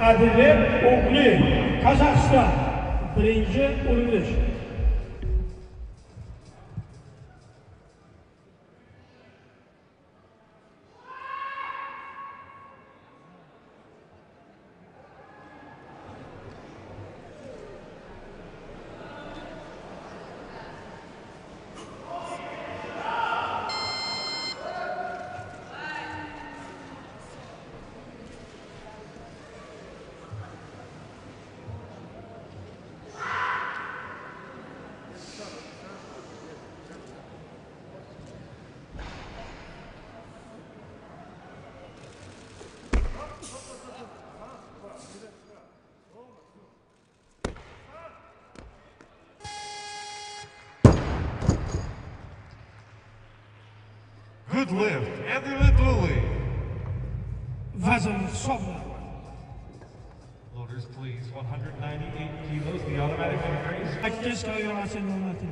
Adile Ogli, Kazakhstan, birinci Ulmuş. Good lift. Anthony Dooley. Vazon hisoblanadi. Loaders, please. 198 kilos. The automatic increase. 8 kilogrammasi o'rnatiladi.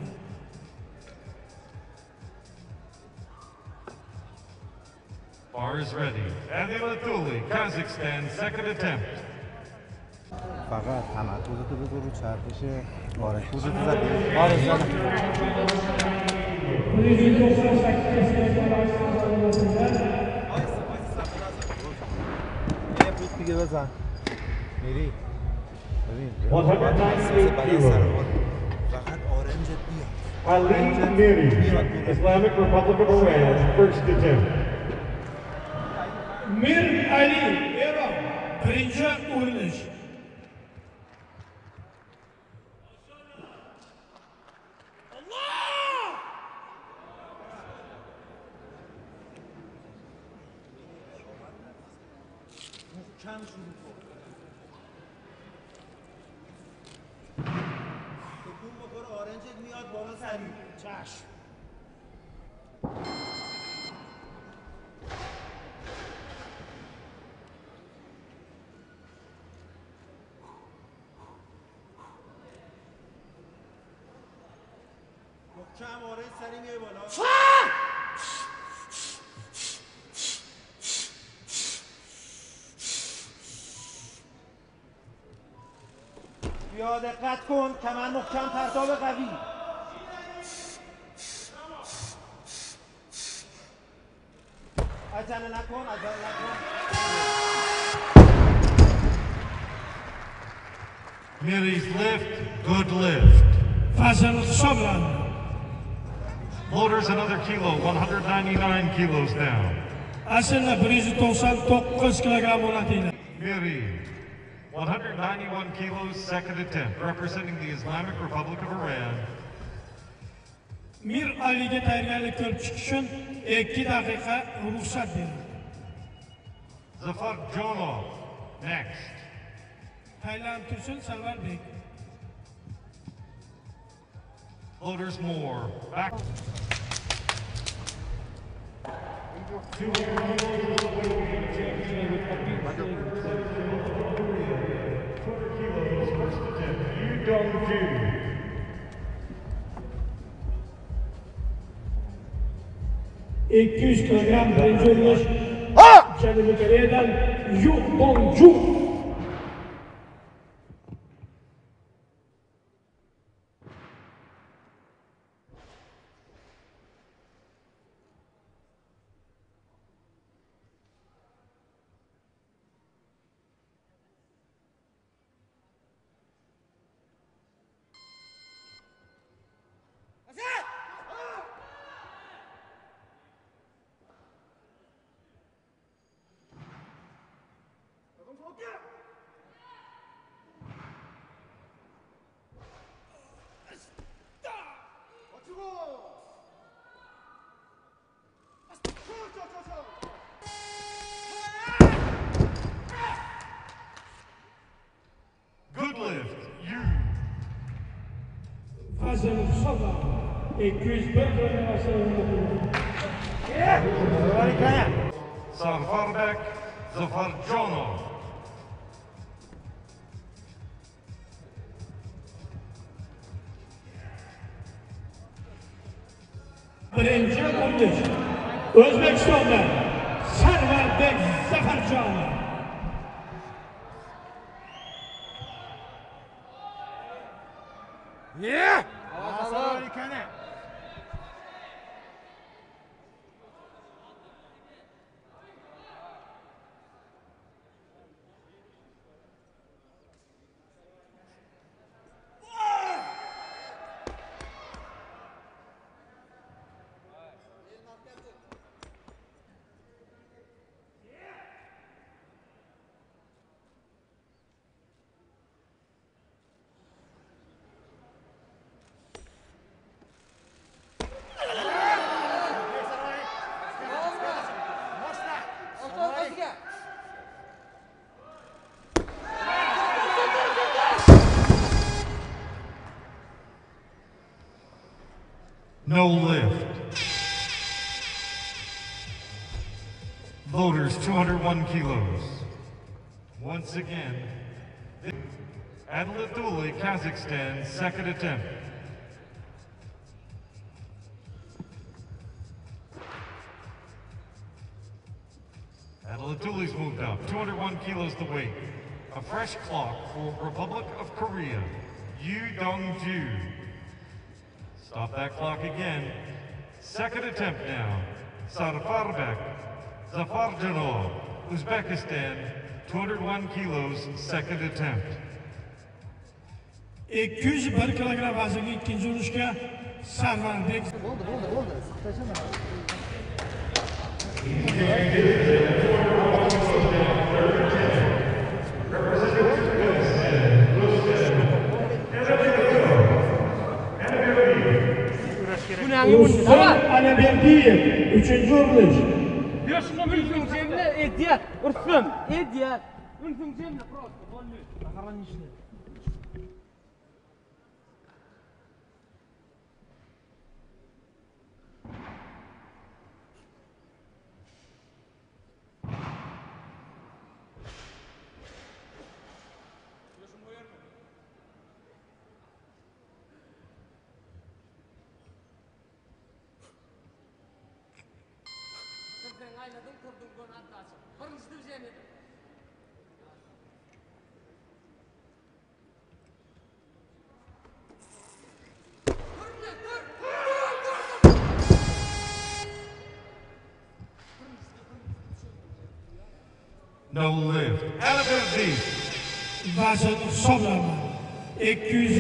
Bar is ready. Anthony Dooley, Kazakhstan, second attempt. فقط تمرکزتو بذار رو چرخش آرزوت زد آره بود دیگه بزن. میری. ببین فقط آرنجت بیاد آرنجت بیاد Islamic Republic of Iran, first. کم شروع کن تکون بخور آرنجت میاد بالا سریع چشم. محکم آرنج سریع میای بالا؟ بیا دقت کن کمر محکم پرتاب قوی عجله نکن عجله نکن Miri's lift, good lift. Vazon hisoblanadi. Loaders another kilo, 199 kilos down. Aslida 199 kilogramm o'rnatiladi. Miri, 191 kilos, second attempt, representing the Islamic Republic of Iran. Mir Aliga tayyorgarlik ko'rib chiqish uchun 2 daqiqa ruxsat berildi. Zafar Jonov, next. Tayland Tursun Salvarbek. Loaders more, back. First Dongju. İki yüz kilogram benzinmiş. Çelebi Kore'den Yu Dongju. 205 üniversite Harika. Sarfarbek Zafarcanov. Birinci 15. Özbekistan'dan. Loaders 201 kilos. Once again, Adlatuli, Kazakhstan, second attempt. Adlatuli's moved up, 201 kilos the weight. A fresh clock for Republic of Korea, Yu Dong-ju. Stop that clock again. Second attempt now. Sarvarbek, Zafarjanov, Uzbekistan, 201 kilos, second attempt. 201 kilogram vaznga ikkinchi urishga Sarvarbek bo'ldi, bo'ldi, bo'ldi. Tashlamadi. Anaberdiyev, üçüncü olmuş. Ürfün cebine ehliyet. Ürfün. Ehliyet. Ürfün cebine просто. Ограниченный. Aynadım, kurdum, gön hatta açım. Birinci divizyon edim. No lift. Alaberdi, vazn hisoblanadi 202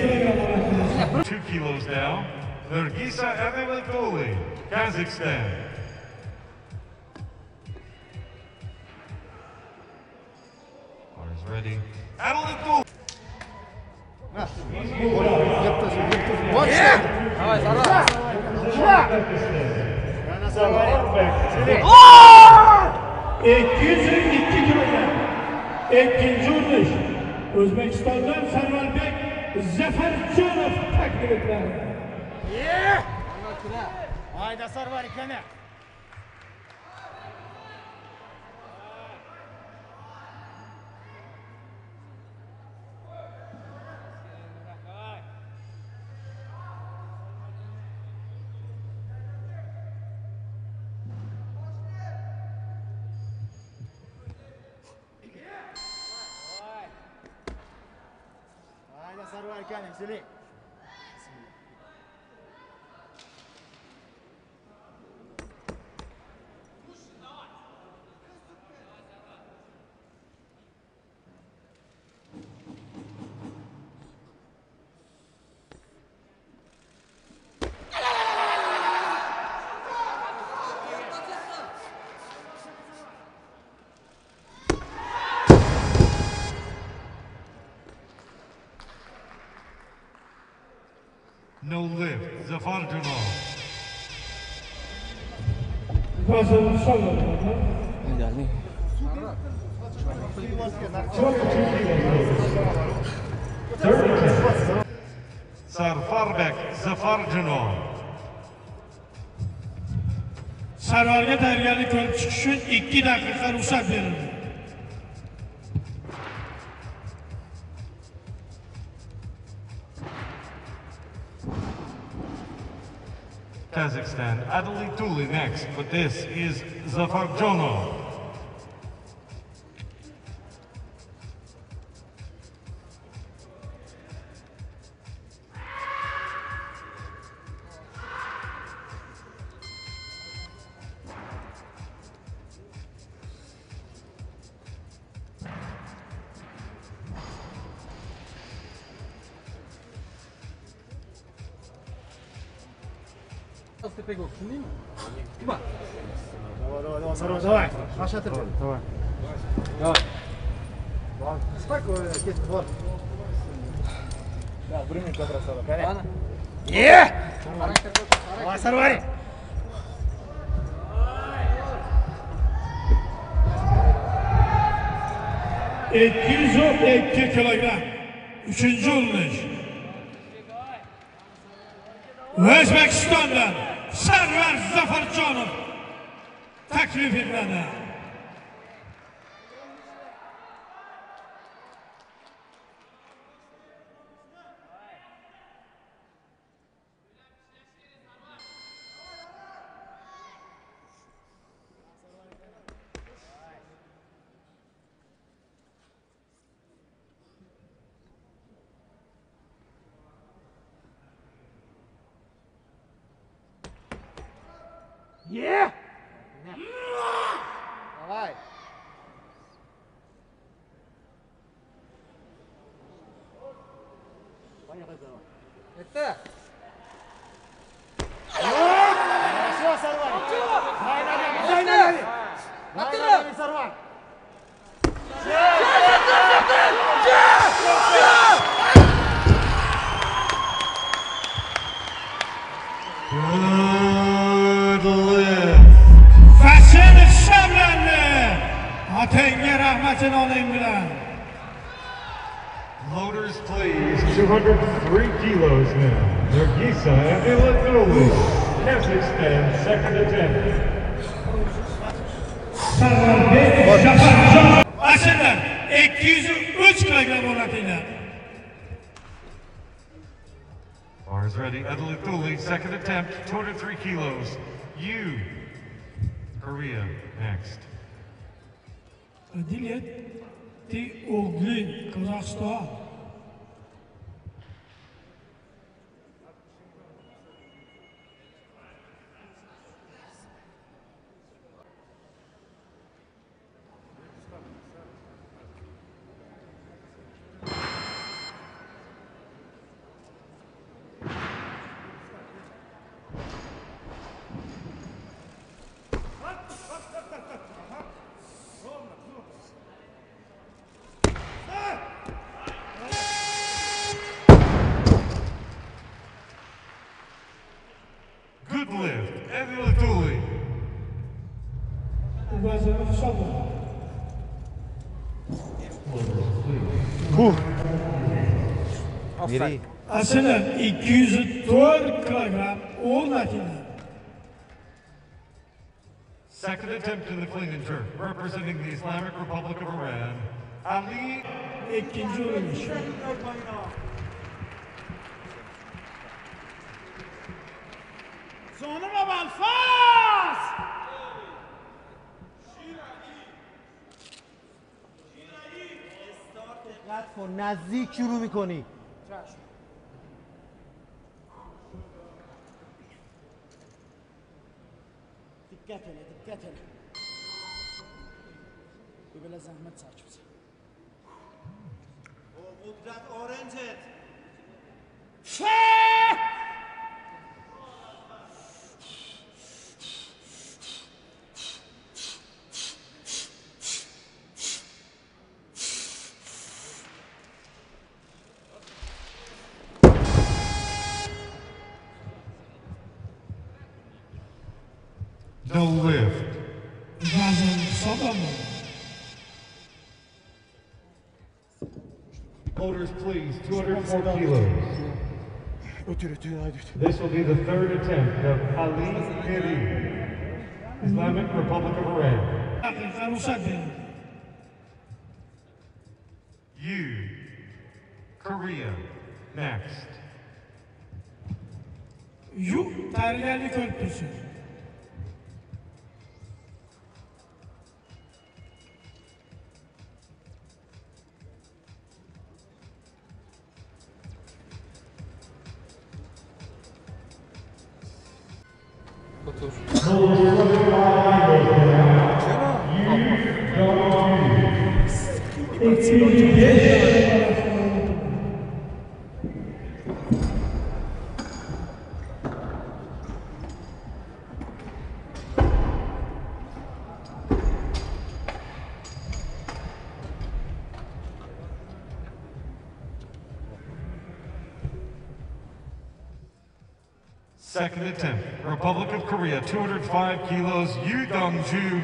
kilogramm arkadaşlar. two kilos down. Nergisa Adalatuli, Kazakhstan. Haydi Sarvari Kemer. Haydi Sarvari Selim. Sefer Cuma. Yani. Serfarbek Zafer Cino. Servarga dargani ko'rib chiqish uchun 2 daqiqa ruxsat berildi. Kazakhstan. Adali Tuli next, but this is Zafar Jonov. primim kontrasada. Kane. Ye! Vasar var. Etkiz o, etki kilogram. Üçüncü olunuş. Özbekistan'dan Server Zafarcanov taklif edildi. Rahmatini oling Loaders, please. 203 kilos now. Nergisa Adiletuly, Kazakhstan, second attempt. yuz uch kilogramm o'rnatinglar Bar is ready. Adiletuly, second attempt, 203 kilos. You, Korea, next. dilek ti ogni Qozog'iston vaziri hisoblanadi. Miri. Aslida 204 kilogramm o'rnatinglar. Second attempt in the clean and jerk, representing the Islamic Republic of Iran. Ali Ikkinchi urinish. نزدیک شروع می‌کنی. دقت هله دقت هله ببلا زحمت ساچ بزن. قدرت اورنجت. No lift. Hisoblanadi. Loaders, please. 204 kilos. Ötür ötür haydi ötür. This will be the third attempt of Ali Miri, Islamic Republic of Iran. Daqiqa ruxsat bering. You, Korea, next. Yu tayyorgarlik ko'rib Five kilos Yu Dong Ju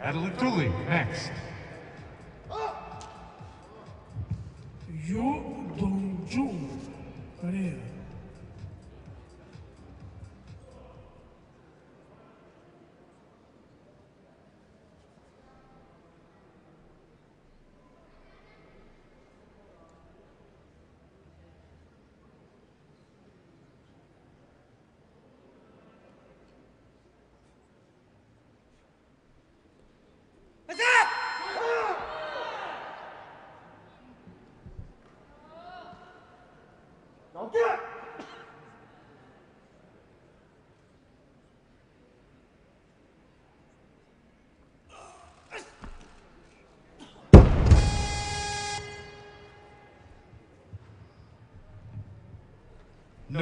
at Lutuli next. No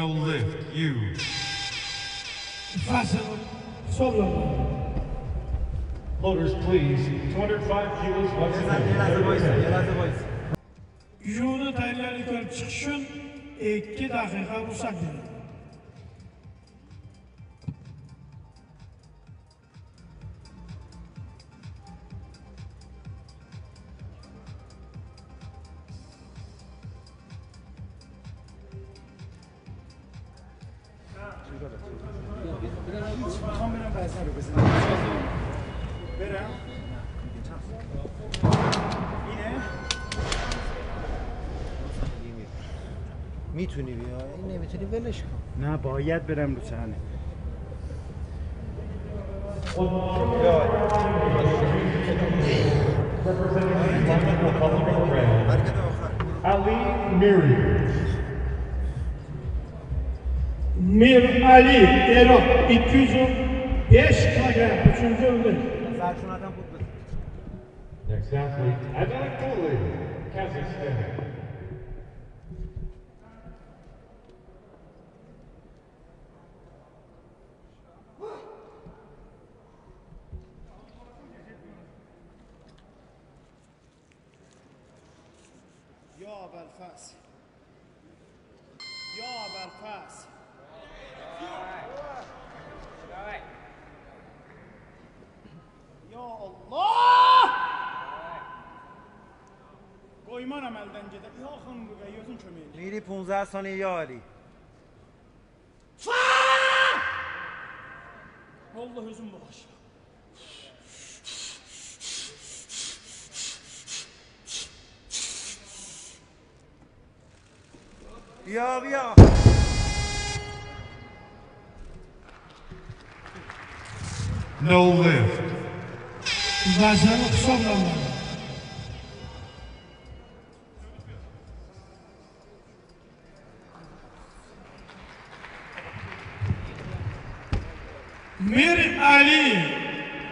lift, Yu. Fasten sollanma. Loaders, please. 205 kilos, once again. Yuni tayyorgarlik ko'rib chiqish uchun 2 daqiqa ruxsat beriladi. میخوام برم وزنه رو بزنم می‌تونی بیا این نمی‌تونی ولش کن نه باید برم رو صحنه علی میری میر علی ایران 205 kilogram 3. öndür. Selçuk Kazakhstan. میری 15 ساله یاری. فا! والله حزنم باشه. یا بیا. No lift. واسه من حسابم.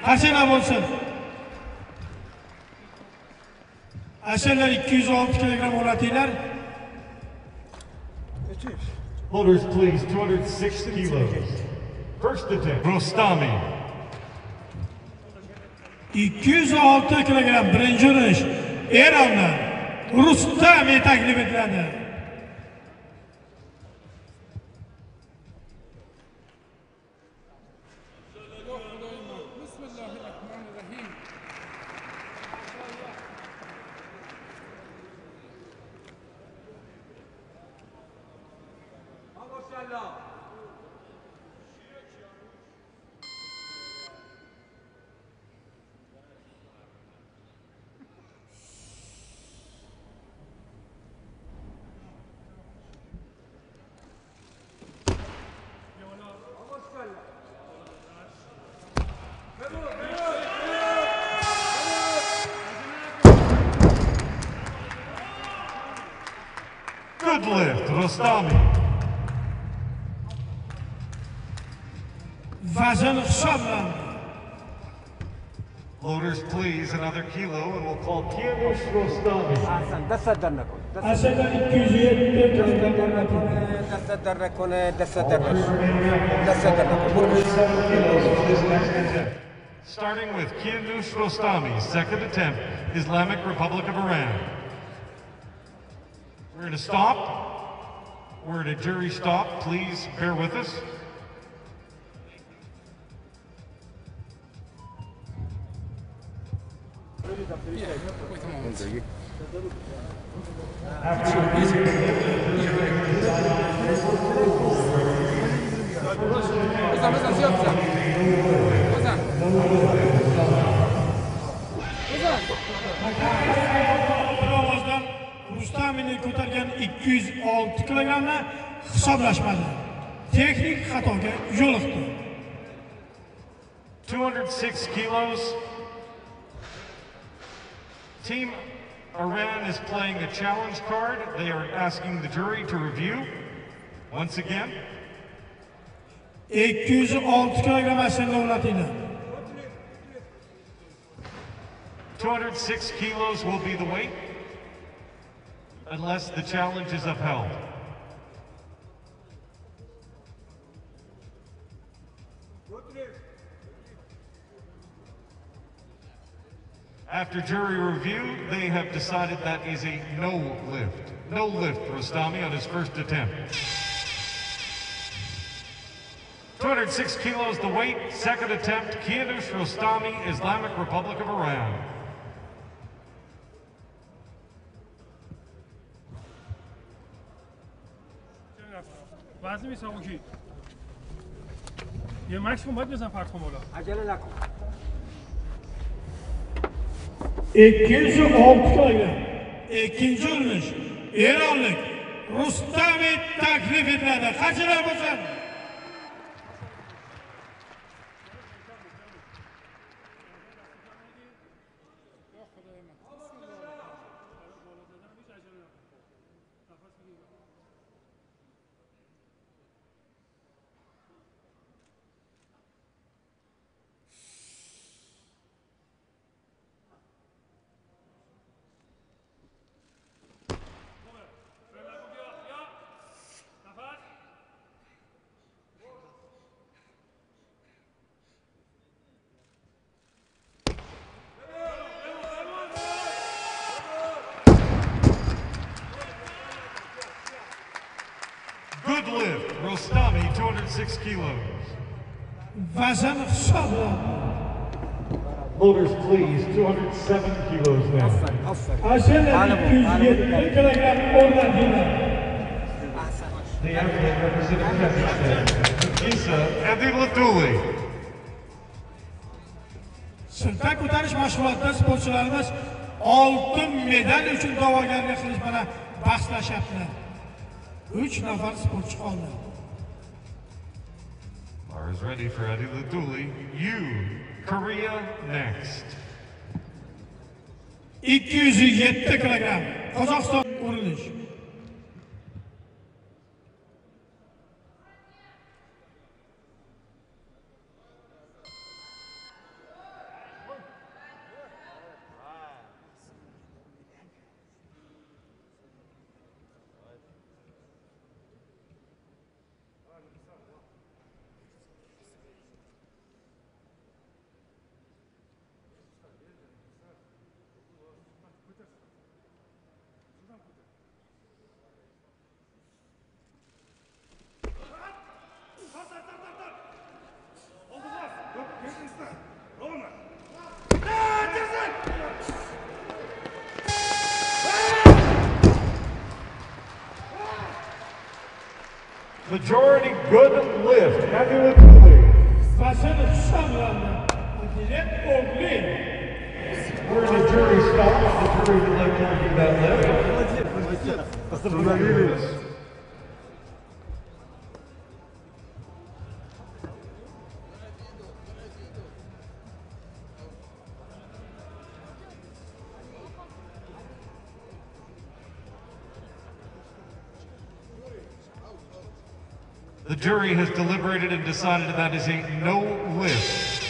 Qachana bo'lsin? Ashalar 206 kilogram olatinglar. Loaders, please, 206 kilos. First attempt, Rostami. 206 kilogram birinchi urinish Erondan Rustam taklif etiladi. Rostami. Vazen Shablan. Loaders, please, another kilo, and we'll call Kianush Rostami. Starting with Kianush Rostami's second attempt, Islamic Republic of Iran. We're going to stop. We're at a jury stop. Please bear with us. Ko'targan 206 kilogramni hisoblashmadi. Texnik xatoga yo'liqdi. 206 kilos. Team Iran is playing a challenge card. They are asking the jury to review. Once again, 206 kilogram aslida o'rnatildi. 206 kilos will be the weight unless the challenge is upheld. After jury review, they have decided that is a no lift. No lift for Rostami on his first attempt. 206 kilos the weight, second attempt, Kianush Rostami, Islamic Republic of Iran. باز نمی سوام یه مکس کن باید بزن پرت کن بولا اجل نکن. اکیش و باوت کنگه اکیش و نش ایران لک. رستا می تکلیف بزن. 206 kilos. Vazn hisoblandi. Loaders, please, 207 kilos now. aferin 207 kilogram o'rnatildi. The athlete representing Kazakhstan, Isa Adilatuli. Sirta ko'tarish mashg'ulotida sportchilarimiz oltin medal uchun da'vogarlik qilish bilan bahslashyaptilar. 3 nafar sportchi qoldi. Is ready for Adilatuli. You, Korea next. 207 kilogram Qozog'iston urinish. Majority good lift, Adilatuli. Vazn hisoblandi. Direkt o'g'li. We're in a jury stop. The jury would like to review that lift. Jury has deliberated and decided that is a no lift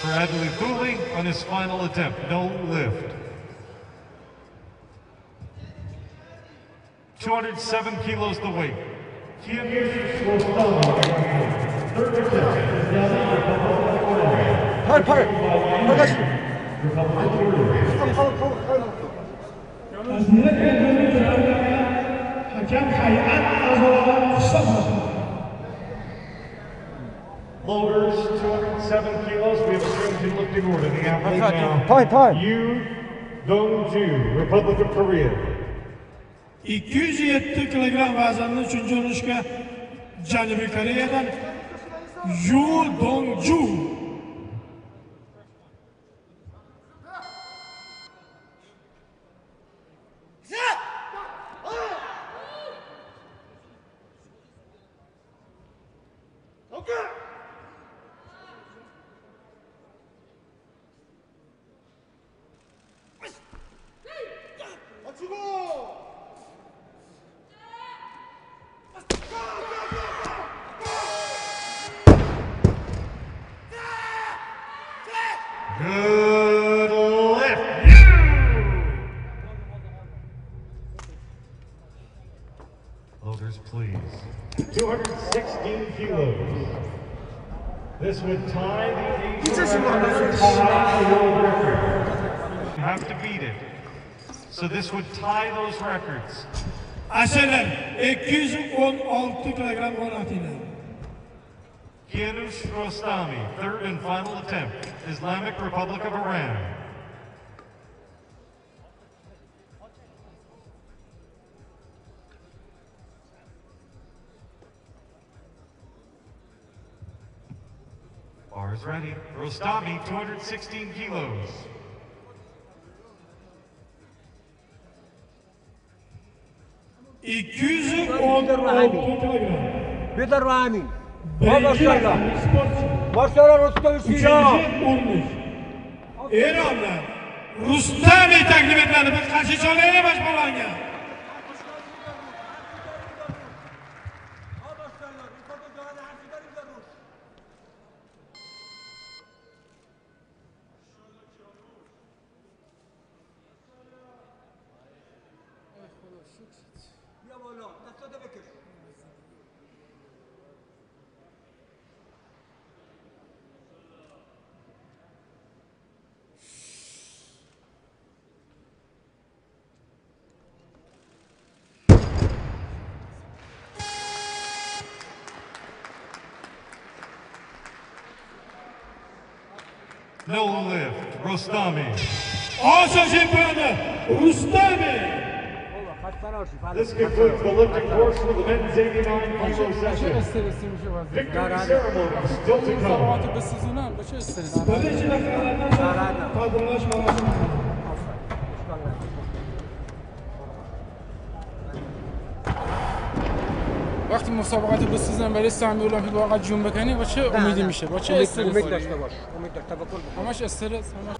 for Adley Cooley on his final attempt. No lift. 207 kilos the weight. Kian Yusuf will follow. Third attempt is now Loaders, 207 kilos. We have a strange in lifting order. The athlete now. Time, time. Yu Dong-ju, Republic of Korea. 207 kilogramm vaznni uchinchi urinishga Janubiy Koreyadan Yu Dong-ju would tie the Asian record tie the world record. You have to beat it. So this would tie those records. Asalar 216 kilogramm o'rnatiladi. Kianush Rostami, third and final attempt. Islamic Republic of Iran. is ready. Rostami, 216 kilos. Peter Rami. Maşallah. Maşallah Rostami Şira. Eronda Rustami taklif etiladi. Biz qarshi chorlaymiz boshqalarga. No lift. Rostami. osiyo chempioni rustamiy This concludes the lifting course for the men's 89 kilo session. Victory ceremony still to come. مسابقات بسازن برای سهمی المپیک واقعا جون بکنی با چه امیدی میشه با چه Umid استرسی dاشته باش. Umid داشته بکن. همش استرس همش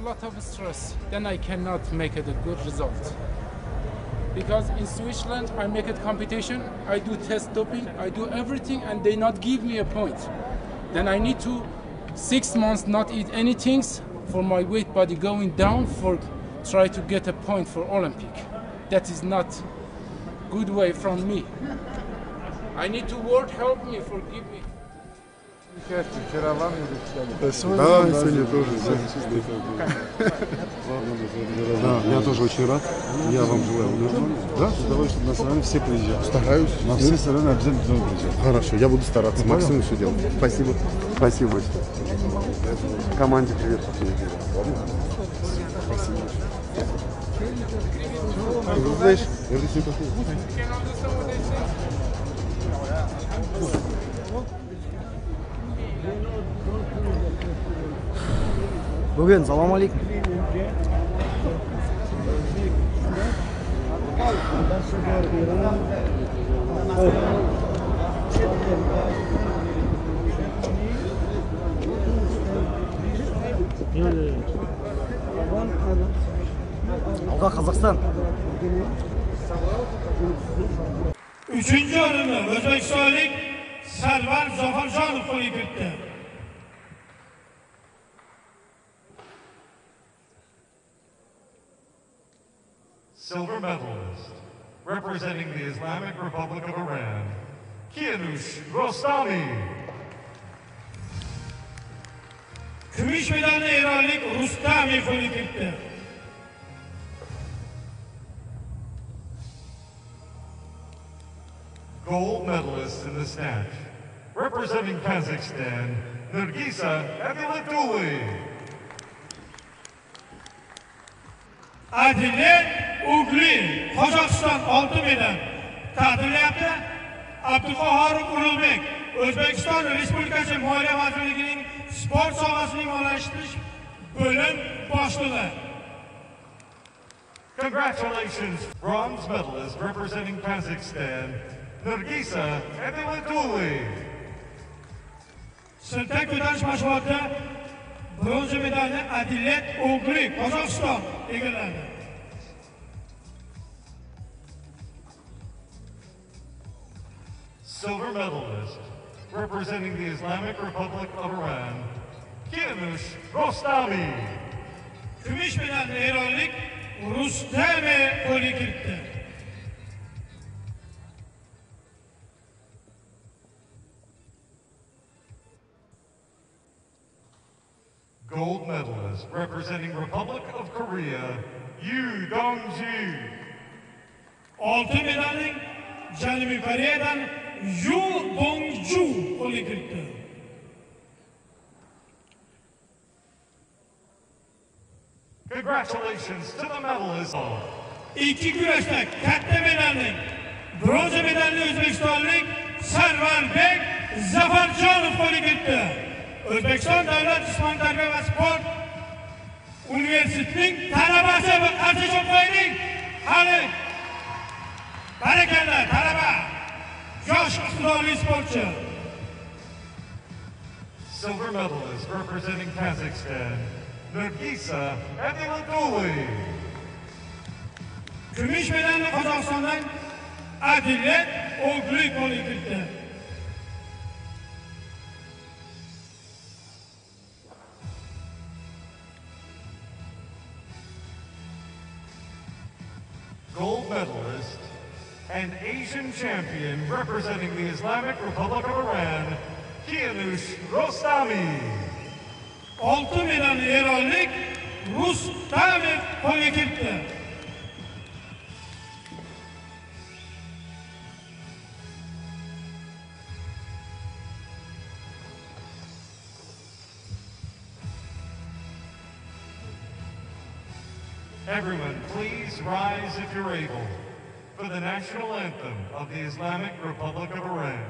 a lot of stress. Then I cannot make it a good result. Because in Switzerland, I make it competition, I do test doping, I do everything, and they not give me a point. Then I need to six months not eat anything for my weight body going down for try to get a point for Olympic. That is not good way from me. I need to work help me, forgive me. Вчера вам Да, сегодня тоже. Да, я тоже очень рад. Я вам желаю удачи. Да, давай, чтобы на соревнования все приезжали. Стараюсь. На все соревнования обязательно приезжать. Хорошо, я буду стараться. Максимум все делать. Спасибо. Спасибо большое. Команде привет. Спасибо. Знаешь, everything okay. Bugün salam aleyküm. Oh. Alga Kazakistan. Üçüncü önümü Özbekistanlık Server Zafarcanov koyup gitti. Silver medalist, representing the Islamic Republic of Iran, Kianush Rostami. kumush medalni eronlik rustamiy qo'lga kiritdi Gold medalist in the snatch, representing Kazakhstan, Nurgisa Adiletuly. Adile Ugli Qozog'iston oltin medal. Taqdirlayapti. Abduqahhor Urulbek O'zbekiston Respublikasi Moliya vazirligining sport sohasini moliyalashtirish bo'lim boshlig'i. Congratulations, bronze medalist representing Kazakhstan, Nurgisa Abilatuli. silta ko'tarish mashg'ulotida bronza medalni Adilet Ugli Qozog'iston egalladi Silver medalist, representing the Islamic Republic of Iran, Kianush Rostami. kumush medalni eronlik Rustami qo'lga kiritdi Gold medalist, representing Republic of Korea, Yu Dongju. oltin medalning janubiy koreyadan yu dongju qo'lga kiritdi Congratulations to the medalists. ikki kurashda katta medalning bronza medalni o'zbekistonlik sarvarbek zafarjonov qo'lga kiritdi o'zbekiston davlat jismoniy tarbiya va sport universitetining talabasi cho'p qo'ying hali barakalla talaba yosh iqtidorli sportchi Silver medalist, representing Kazakhstan, Nurgisa Adiletuly. kumush medalni qozog'istondan adilet o'gli qo'lga kiritdi champion, representing the Islamic Republic of Iran, Kianush Rostami. medalni eronlik rustamev qo'lga kiritdi Everyone, please rise if you're able for the national anthem of the Islamic Republic of Iran.